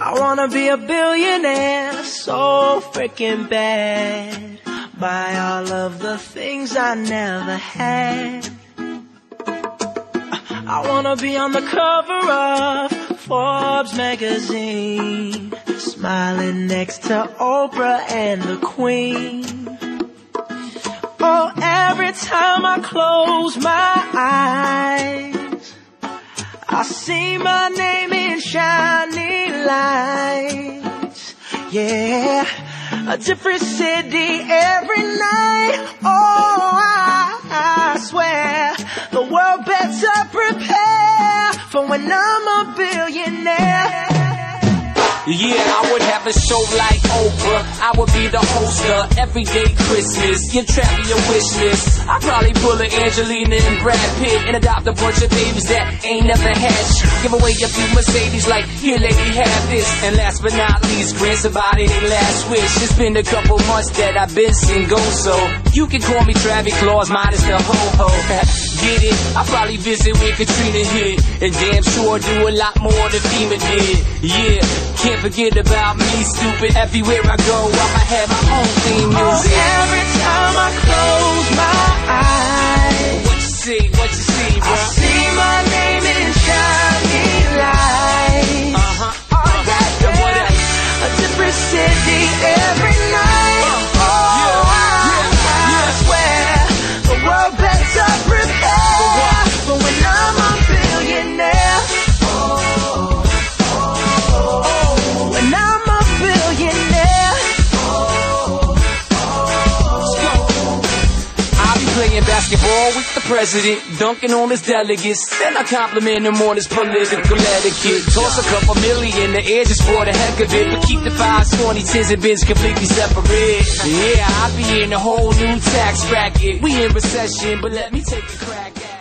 I wanna be a billionaire so freaking bad. Buy all of the things I never had. I wanna be on the cover of Forbes magazine, smiling next to Oprah and the Queen. Oh, every time I close my eyes, I see my name in shining lights. Yeah, a different city every night. Oh, I, I swear the world better prepare for when I'm a billionaire. Yeah, I would have a show like Oprah. I would be the host of Everyday Christmas. Give Travie your wish list. I'd probably pull a Angelina and Brad Pitt and adopt a bunch of babies that ain't never had shit. Give away a few Mercedes like, here lady, have this. And last but not least, grant somebody their last wish. It's been a couple months that I've been single, so you can call me Travie Claus minus the ho-ho. I probably visit where Katrina hit. And damn sure do a lot more than FEMA did. Yeah, can't forget about me, stupid. Everywhere I go, I'ma have my own theme Oh, every time I close playing basketball with the president, dunking on his delegates. Then I compliment him on his political etiquette. Toss a couple million in the air just for the heck of it. But keep the fives, 20, 10s, and bins completely separate. Yeah, I'll be in a whole new tax bracket. We in recession, but let me take a crack at.